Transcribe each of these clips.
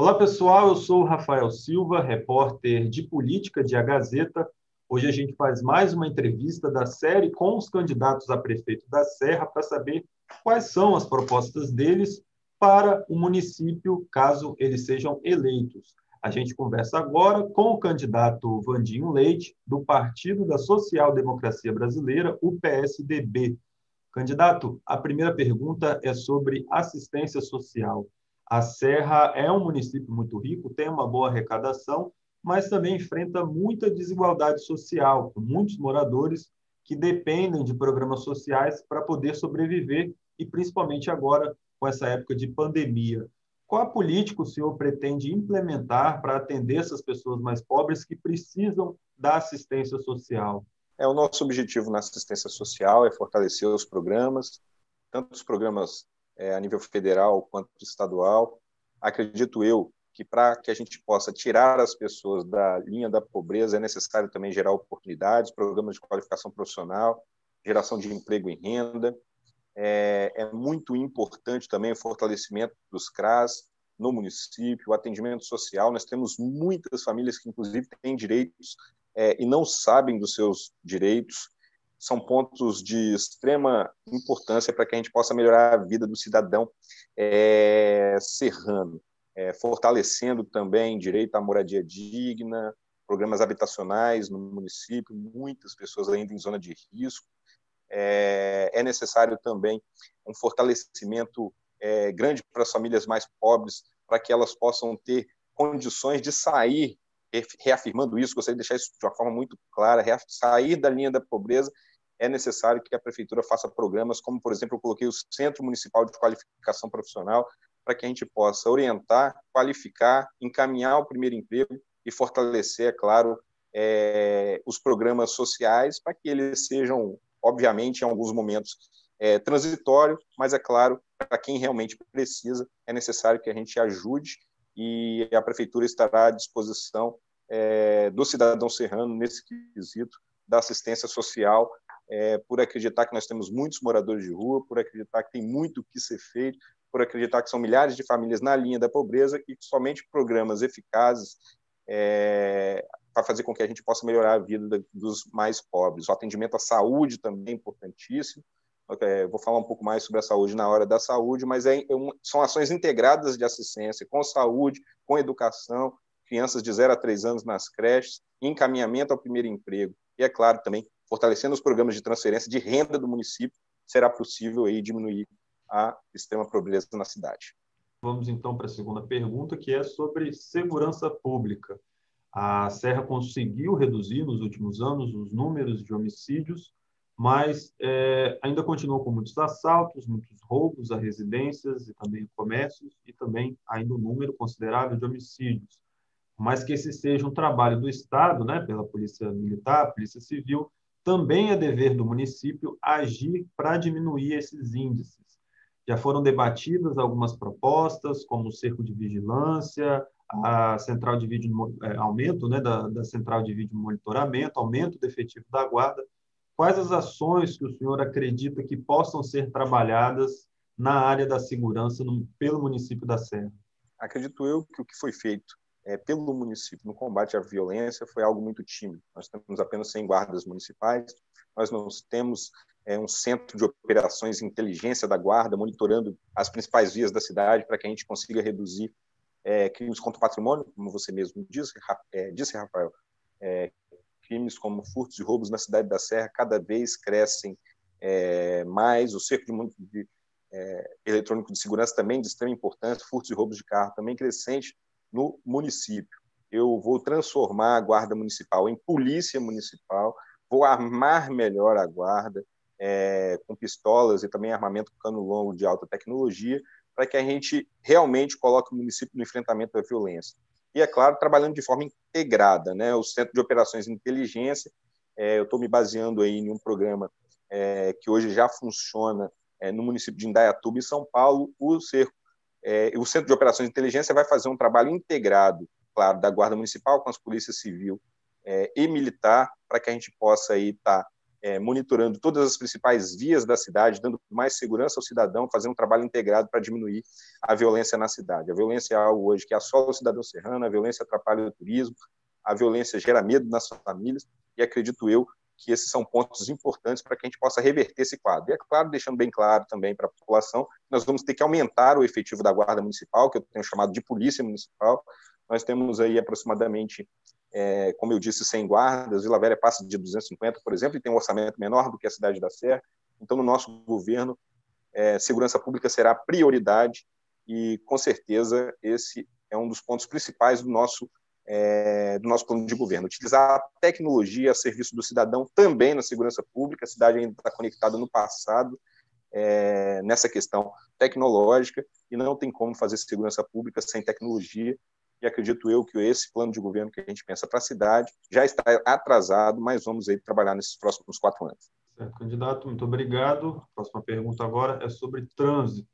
Olá, pessoal. Eu sou o Rafael Silva, repórter de política de A Gazeta. Hoje a gente faz mais uma entrevista da série com os candidatos a prefeito da Serra para saber quais são as propostas deles para o município, caso eles sejam eleitos. A gente conversa agora com o candidato Vandinho Leite, do Partido da Social Democracia Brasileira, o PSDB. Candidato, a primeira pergunta é sobre assistência social. A Serra é um município muito rico, tem uma boa arrecadação, mas também enfrenta muita desigualdade social, com muitos moradores que dependem de programas sociais para poder sobreviver e principalmente agora com essa época de pandemia. Qual a política o senhor pretende implementar para atender essas pessoas mais pobres que precisam da assistência social? É o nosso objetivo na assistência social é fortalecer os programas, tanto os programas é, a nível federal quanto estadual. Acredito eu que para que a gente possa tirar as pessoas da linha da pobreza é necessário também gerar oportunidades, programas de qualificação profissional, geração de emprego e renda. É, é muito importante também o fortalecimento dos CRAS no município, o atendimento social. Nós temos muitas famílias que, inclusive, têm direitos é, e não sabem dos seus direitos são pontos de extrema importância para que a gente possa melhorar a vida do cidadão é, serrano, é, fortalecendo também direito à moradia digna, programas habitacionais no município, muitas pessoas ainda em zona de risco. É, é necessário também um fortalecimento é, grande para as famílias mais pobres, para que elas possam ter condições de sair reafirmando isso, gostaria de deixar isso de uma forma muito clara, sair da linha da pobreza é necessário que a prefeitura faça programas, como, por exemplo, eu coloquei o Centro Municipal de Qualificação Profissional, para que a gente possa orientar, qualificar, encaminhar o primeiro emprego e fortalecer, é claro, é, os programas sociais, para que eles sejam, obviamente, em alguns momentos, é, transitórios, mas, é claro, para quem realmente precisa, é necessário que a gente ajude e a prefeitura estará à disposição é, do cidadão serrano nesse quesito da assistência social é, por acreditar que nós temos muitos moradores de rua, por acreditar que tem muito o que ser feito, por acreditar que são milhares de famílias na linha da pobreza e que somente programas eficazes é, para fazer com que a gente possa melhorar a vida dos mais pobres. O atendimento à saúde também é importantíssimo. É, vou falar um pouco mais sobre a saúde na hora da saúde, mas é, é um, são ações integradas de assistência com saúde, com educação, crianças de 0 a 3 anos nas creches, encaminhamento ao primeiro emprego. E, é claro, também fortalecendo os programas de transferência de renda do município, será possível aí diminuir a extrema pobreza na cidade. Vamos então para a segunda pergunta, que é sobre segurança pública. A Serra conseguiu reduzir nos últimos anos os números de homicídios, mas é, ainda continua com muitos assaltos, muitos roubos a residências e também comércios, e também ainda um número considerável de homicídios. Mas que esse seja um trabalho do Estado, né, pela Polícia Militar, Polícia Civil, também é dever do município agir para diminuir esses índices. Já foram debatidas algumas propostas, como o cerco de vigilância, a central de vídeo, é, aumento né, da, da central de vídeo monitoramento, aumento do efetivo da guarda. Quais as ações que o senhor acredita que possam ser trabalhadas na área da segurança no, pelo município da Serra? Acredito eu que o que foi feito é, pelo município no combate à violência foi algo muito tímido. Nós temos apenas 100 guardas municipais, nós não temos é, um centro de operações de inteligência da guarda monitorando as principais vias da cidade para que a gente consiga reduzir é, crimes contra o patrimônio, como você mesmo disse, é, disse Rafael. É, crimes como furtos e roubos na cidade da Serra cada vez crescem é, mais, o cerco de, de eletrônico de segurança também de extrema importância, furtos e roubos de carro também crescente, no município. Eu vou transformar a guarda municipal em polícia municipal, vou armar melhor a guarda é, com pistolas e também armamento com cano longo de alta tecnologia, para que a gente realmente coloque o município no enfrentamento da violência. E, é claro, trabalhando de forma integrada. Né? O Centro de Operações de Inteligência, é, eu estou me baseando aí em um programa é, que hoje já funciona é, no município de Indaiatuba, em São Paulo, o Cerco é, o Centro de Operações de Inteligência vai fazer um trabalho integrado, claro, da Guarda Municipal com as polícias civil é, e militar, para que a gente possa aí estar tá é, monitorando todas as principais vias da cidade, dando mais segurança ao cidadão, fazendo um trabalho integrado para diminuir a violência na cidade. A violência é algo hoje que assola o cidadão serrano, a violência atrapalha o turismo, a violência gera medo nas famílias, e acredito eu que esses são pontos importantes para que a gente possa reverter esse quadro. E é claro, deixando bem claro também para a população, nós vamos ter que aumentar o efetivo da Guarda Municipal, que eu tenho chamado de Polícia Municipal. Nós temos aí aproximadamente é, como eu disse, 100 guardas, Vila Velha passa de 250, por exemplo, e tem um orçamento menor do que a cidade da Serra. Então, no nosso governo, é, segurança pública será prioridade e, com certeza, esse é um dos pontos principais do nosso é, do nosso plano de governo. Utilizar a tecnologia a serviço do cidadão também na segurança pública. A cidade ainda está conectada no passado é, nessa questão tecnológica e não tem como fazer segurança pública sem tecnologia e acredito eu que esse plano de governo que a gente pensa para a cidade já está atrasado, mas vamos aí trabalhar nesses próximos quatro anos. Certo, candidato, muito obrigado. A próxima pergunta agora é sobre trânsito.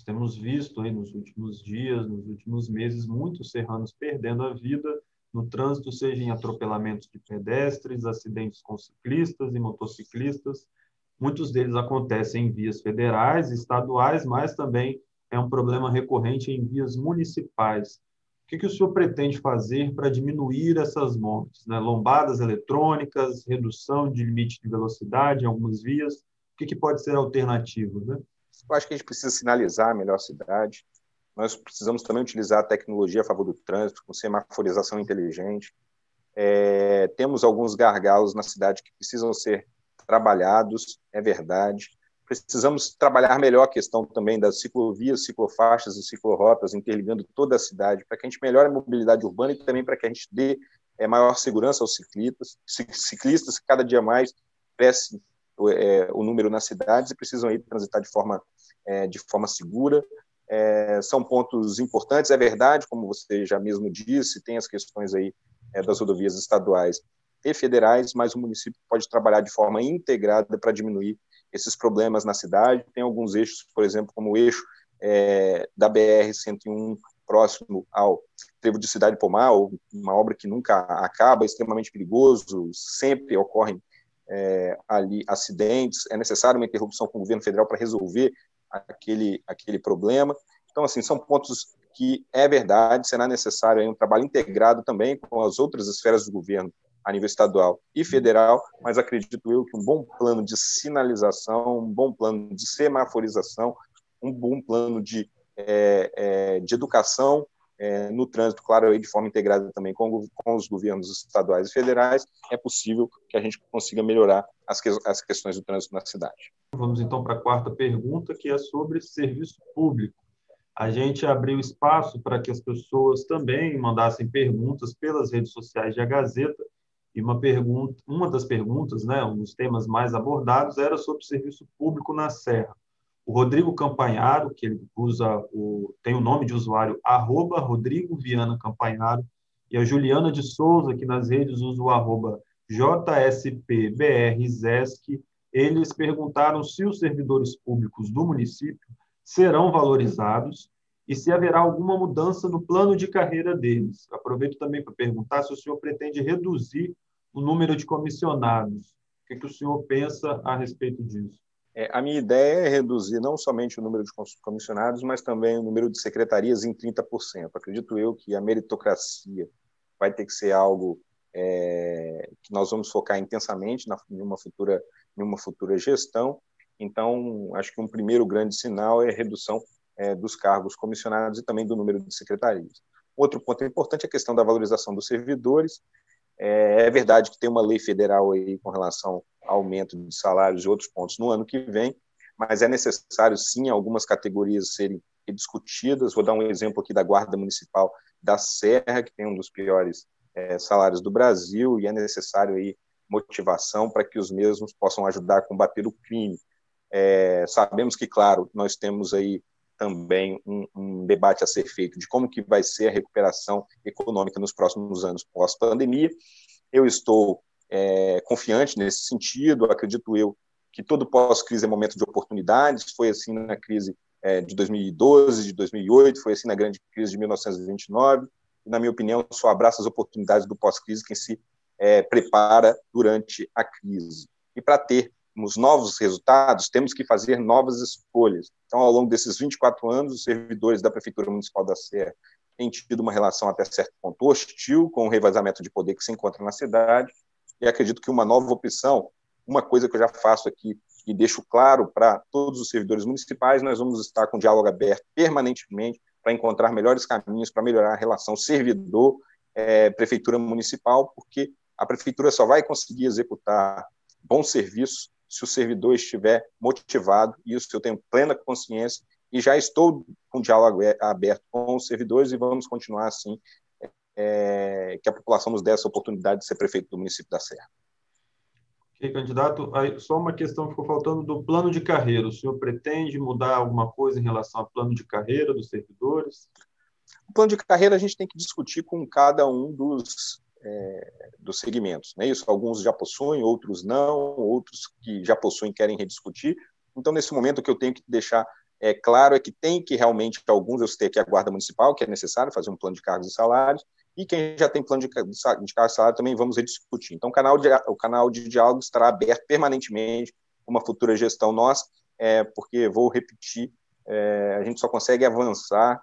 Nós temos visto aí nos últimos dias, nos últimos meses, muitos serranos perdendo a vida no trânsito, seja em atropelamentos de pedestres, acidentes com ciclistas e motociclistas. Muitos deles acontecem em vias federais, estaduais, mas também é um problema recorrente em vias municipais que, que o senhor pretende fazer para diminuir essas mortes? Né? Lombadas eletrônicas, redução de limite de velocidade em algumas vias, o que, que pode ser alternativo? Né? Eu acho que a gente precisa sinalizar melhor a cidade. Nós precisamos também utilizar a tecnologia a favor do trânsito, com semaforização inteligente. É, temos alguns gargalos na cidade que precisam ser trabalhados, é verdade. Precisamos trabalhar melhor a questão também das ciclovias, ciclofaixas e ciclorotas, interligando toda a cidade, para que a gente melhore a mobilidade urbana e também para que a gente dê é, maior segurança aos ciclistas, ciclistas que cada dia mais cresce é, o número nas cidades e precisam aí transitar de forma, é, de forma segura. É, são pontos importantes, é verdade, como você já mesmo disse, tem as questões aí é, das rodovias estaduais e federais, mas o município pode trabalhar de forma integrada para diminuir esses problemas na cidade. Tem alguns eixos, por exemplo, como o eixo é, da BR-101 próximo ao trevo de Cidade Pomar, uma obra que nunca acaba, extremamente perigoso, sempre ocorrem é, ali acidentes, é necessário uma interrupção com o governo federal para resolver aquele, aquele problema. Então, assim, são pontos que é verdade, será necessário um trabalho integrado também com as outras esferas do governo, a nível estadual e federal, mas acredito eu que um bom plano de sinalização, um bom plano de semaforização, um bom plano de, é, é, de educação é, no trânsito, claro, de forma integrada também com, com, os governos estaduais e federais, é possível que a gente consiga melhorar as, que, as questões do trânsito na cidade. Vamos então para a quarta pergunta, que é sobre serviço público. A gente abriu espaço para que as pessoas também mandassem perguntas pelas redes sociais de A Gazeta, e uma pergunta, uma das perguntas, né, um dos temas mais abordados era sobre serviço público na Serra. O Rodrigo Campanharo, que ele usa o tem o nome de usuário arroba Rodrigo Viana Campanharo, e a Juliana de Souza, que nas redes usa o arroba JSPBRZESC, eles perguntaram se os servidores públicos do município serão valorizados e se haverá alguma mudança no plano de carreira deles. Aproveito também para perguntar se o senhor pretende reduzir o número de comissionados. O que, que o senhor pensa a respeito disso? É, a minha ideia é reduzir não somente o número de comissionados, mas também o número de secretarias em 30%. Acredito eu que a meritocracia vai ter que ser algo é, que nós vamos focar intensamente na, em, uma futura, em uma futura gestão. Então, acho que um primeiro grande sinal é a redução é, dos cargos comissionados e também do número de secretarias. Outro ponto importante é a questão da valorização dos servidores. É, é verdade que tem uma lei federal aí com relação ao aumento de salários e outros pontos no ano que vem, mas é necessário sim algumas categorias serem discutidas. Vou dar um exemplo aqui da Guarda Municipal da Serra, que tem um dos piores é, salários do Brasil, e é necessário aí motivação para que os mesmos possam ajudar a combater o crime. É, sabemos que, claro, nós temos aí também um, um, debate a ser feito de como que vai ser a recuperação econômica nos próximos anos pós-pandemia. Eu estou é, confiante nesse sentido, acredito eu que todo pós-crise é momento de oportunidades, foi assim na crise é, de 2012, de 2008, foi assim na grande crise de 1929, e, na minha opinião, só abraça as oportunidades do pós-crise quem se é, prepara durante a crise. E para termos novos resultados, temos que fazer novas escolhas. Então, ao longo desses 24 anos, os servidores da Prefeitura Municipal da Serra têm tido uma relação até certo ponto hostil com o revezamento de poder que se encontra na cidade, e acredito que uma nova opção, uma coisa que eu já faço aqui e deixo claro para todos os servidores municipais, nós vamos estar com diálogo aberto permanentemente para encontrar melhores caminhos para melhorar a relação servidor-prefeitura é, municipal, porque a prefeitura só vai conseguir executar bons serviços se o servidor estiver motivado, e isso eu tenho plena consciência, e já estou com diálogo aberto com os servidores e vamos continuar assim, é, que a população nos dê essa oportunidade de ser prefeito do município da Serra. Ok, candidato. Aí, só uma questão que ficou faltando do plano de carreira. O senhor pretende mudar alguma coisa em relação ao plano de carreira dos servidores? O plano de carreira a gente tem que discutir com cada um dos, é, dos segmentos. Né? Isso, alguns já possuem, outros não, outros que já possuem querem rediscutir. Então, nesse momento, o que eu tenho que deixar é, claro é que tem que realmente, alguns eu citei aqui a Guarda Municipal, que é necessário fazer um plano de cargos e salários, e quem já tem plano de, de cargo salário também vamos rediscutir. Então, o canal de, o canal de diálogo estará aberto permanentemente uma futura gestão nossa, é, porque, vou repetir, é, a gente só consegue avançar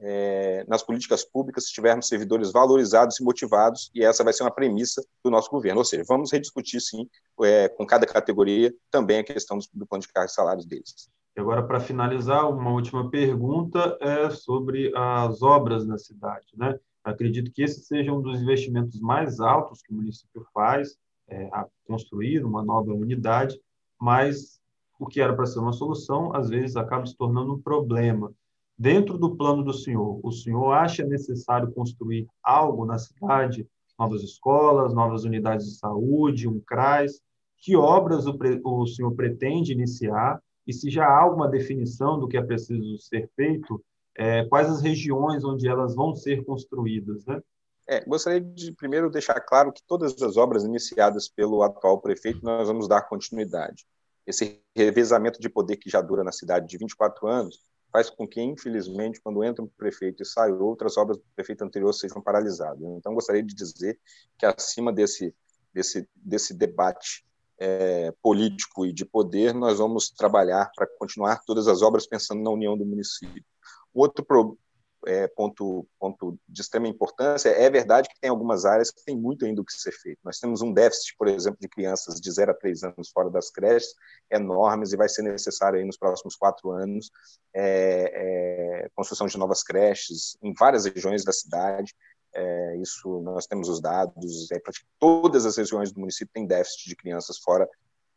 é, nas políticas públicas se tivermos servidores valorizados e motivados, e essa vai ser uma premissa do nosso governo. Ou seja, vamos rediscutir, sim, é, com cada categoria, também a questão do, plano de cargos e salários deles. E agora, para finalizar, uma última pergunta é sobre as obras na cidade, né? Acredito que esse seja um dos investimentos mais altos que o município faz, é, a construir uma nova unidade, mas o que era para ser uma solução, às vezes acaba se tornando um problema. Dentro do plano do senhor, o senhor acha necessário construir algo na cidade? Novas escolas, novas unidades de saúde, um CRAS? Que obras o, o senhor pretende iniciar? E se já há alguma definição do que é preciso ser feito é, quais as regiões onde elas vão ser construídas, né? É, gostaria de primeiro deixar claro que todas as obras iniciadas pelo atual prefeito nós vamos dar continuidade. Esse revezamento de poder que já dura na cidade de 24 anos faz com que, infelizmente, quando entra um prefeito e sai outras obras do prefeito anterior sejam paralisadas. Então, gostaria de dizer que acima desse desse desse debate é, político e de poder, nós vamos trabalhar para continuar todas as obras pensando na união do município. Outro pro, é, ponto, ponto de extrema importância é verdade que tem algumas áreas que tem muito ainda o que ser feito. Nós temos um déficit, por exemplo, de crianças de 0 a 3 anos fora das creches enormes e vai ser necessário aí nos próximos quatro anos é, é, construção de novas creches em várias regiões da cidade. É, isso nós temos os dados, é, todas as regiões do município têm déficit de crianças fora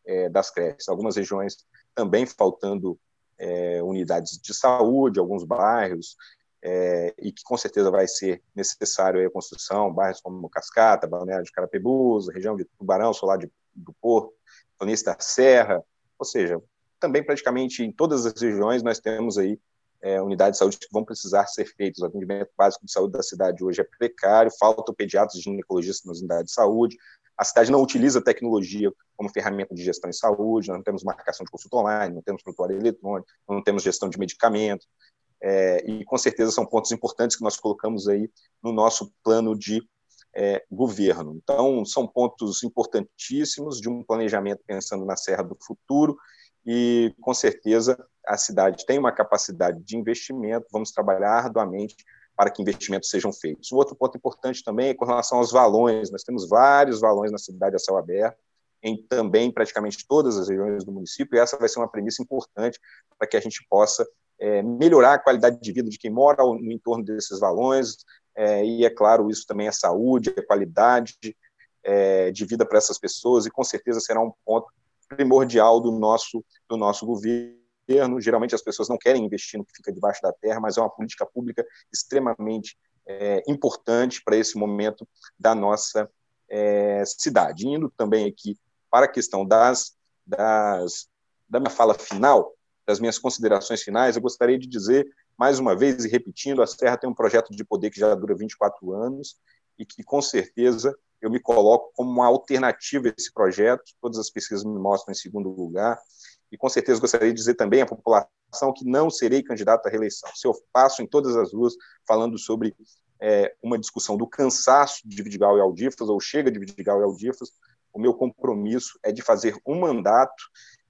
é, das creches. Algumas regiões também faltando é, unidades de saúde, alguns bairros, é, e que com certeza vai ser necessário a construção, bairros como Cascata, Balneário de Carapebus, região de Tubarão, Solar de, do Porto, Planície da Serra, ou seja, também praticamente em todas as regiões nós temos aí é, unidades de saúde que vão precisar ser feitas. O atendimento básico de saúde da cidade hoje é precário, faltam pediatras e ginecologistas nas unidades de saúde, a cidade não utiliza tecnologia como ferramenta de gestão em saúde, não temos marcação de consulta online, não temos prontuário eletrônico, não temos gestão de medicamentos, é, e com certeza são pontos importantes que nós colocamos aí no nosso plano de é, governo. Então, são pontos importantíssimos de um planejamento pensando na Serra do Futuro, e com certeza a cidade tem uma capacidade de investimento, vamos trabalhar arduamente para que investimentos sejam feitos. Um outro ponto importante também é com relação aos valões. Nós temos vários valões na cidade a céu aberto, em também praticamente todas as regiões do município, e essa vai ser uma premissa importante para que a gente possa é, melhorar a qualidade de vida de quem mora no entorno desses valões, é, e é claro, isso também é saúde, é qualidade é, de vida para essas pessoas, e com certeza será um ponto primordial do nosso, do nosso governo. Geralmente as pessoas não querem investir no que fica debaixo da terra, mas é uma política pública extremamente é, importante para esse momento da nossa é, cidade. Indo também aqui para a questão das, das, da minha fala final, das minhas considerações finais, eu gostaria de dizer, mais uma vez, e repetindo, a Serra tem um projeto de poder que já dura 24 anos e que, com certeza, eu me coloco como uma alternativa a esse projeto. Todas as pesquisas me mostram em segundo lugar e com certeza gostaria de dizer também à população que não serei candidato à reeleição. Se eu passo em todas as ruas falando sobre é, uma discussão do cansaço de Vidigal e Aldifas, ou chega de Vidigal e Aldifas, o meu compromisso é de fazer um mandato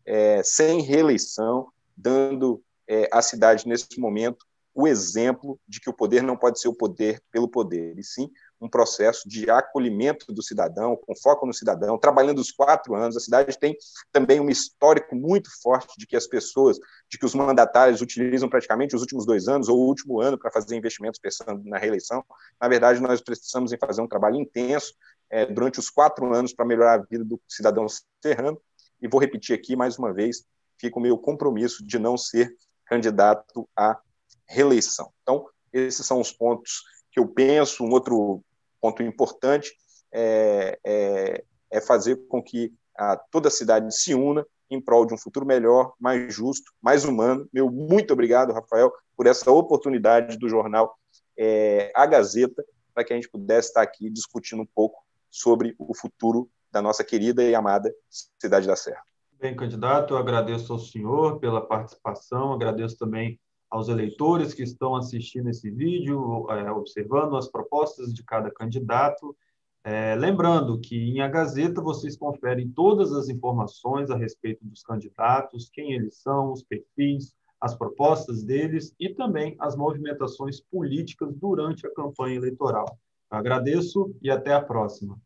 é, sem reeleição, dando é, à cidade, nesse momento, o exemplo de que o poder não pode ser o poder pelo poder, e sim um processo de acolhimento do cidadão, com foco no cidadão, trabalhando os quatro anos. A cidade tem também um histórico muito forte de que as pessoas, de que os mandatários utilizam praticamente os últimos dois anos ou o último ano para fazer investimentos pensando na reeleição. Na verdade, nós precisamos em fazer um trabalho intenso é, durante os quatro anos para melhorar a vida do cidadão serrano. E vou repetir aqui mais uma vez, fica o meu compromisso de não ser candidato à reeleição. Então, esses são os pontos que eu penso. Um outro ponto importante é, é, é fazer com que a, toda a cidade se una em prol de um futuro melhor, mais justo, mais humano. Meu muito obrigado, Rafael, por essa oportunidade do jornal é, A Gazeta, para que a gente pudesse estar aqui discutindo um pouco sobre o futuro da nossa querida e amada Cidade da Serra. Bem, candidato, eu agradeço ao senhor pela participação, agradeço também aos eleitores que estão assistindo esse vídeo, é, observando as propostas de cada candidato. É, lembrando que em A Gazeta vocês conferem todas as informações a respeito dos candidatos, quem eles são, os perfis, as propostas deles e também as movimentações políticas durante a campanha eleitoral. agradeço e até a próxima.